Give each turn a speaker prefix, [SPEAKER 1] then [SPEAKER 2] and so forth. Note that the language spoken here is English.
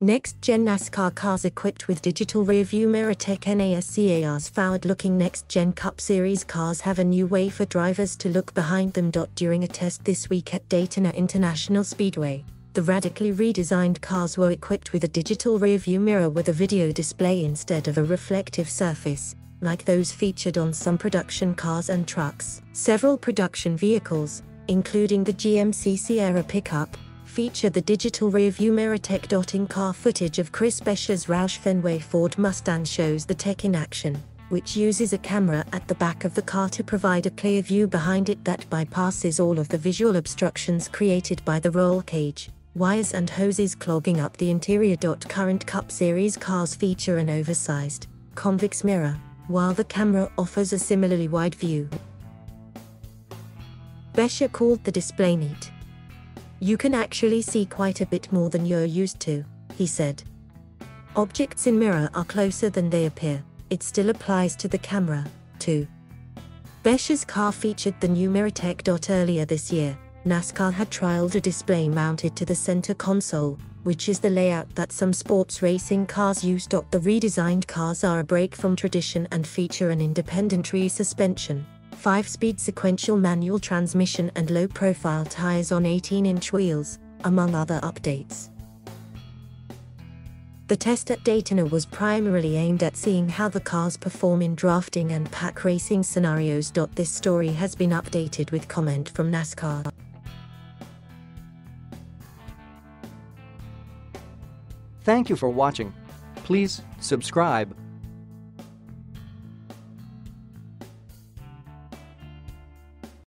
[SPEAKER 1] Next gen NASCAR cars equipped with digital rearview mirror tech NASCAR's forward looking next gen Cup Series cars have a new way for drivers to look behind them. During a test this week at Daytona International Speedway, the radically redesigned cars were equipped with a digital rearview mirror with a video display instead of a reflective surface, like those featured on some production cars and trucks. Several production vehicles, including the GMC Sierra pickup, feature the digital rearview mirror tech. In car footage of Chris Buescher's Roush Fenway Ford Mustang shows the tech in action, which uses a camera at the back of the car to provide a clear view behind it that bypasses all of the visual obstructions created by the roll cage, wires and hoses clogging up the interior. Current Cup Series cars feature an oversized, convex mirror, while the camera offers a similarly wide view. Buescher called the display neat. You can actually see quite a bit more than you're used to, he said. Objects in mirror are closer than they appear, it still applies to the camera, too. Buescher's car featured the new MirrorTech. Earlier this year, NASCAR had trialed a display mounted to the center console, which is the layout that some sports racing cars use. The redesigned cars are a break from tradition and feature an independent rear suspension, 5-speed sequential manual transmission and low-profile tires on 18-inch wheels, among other updates. The test at Daytona was primarily aimed at seeing how the cars perform in drafting and pack racing scenarios. This story has been updated with comment from NASCAR.
[SPEAKER 2] Thank you for watching. Please subscribe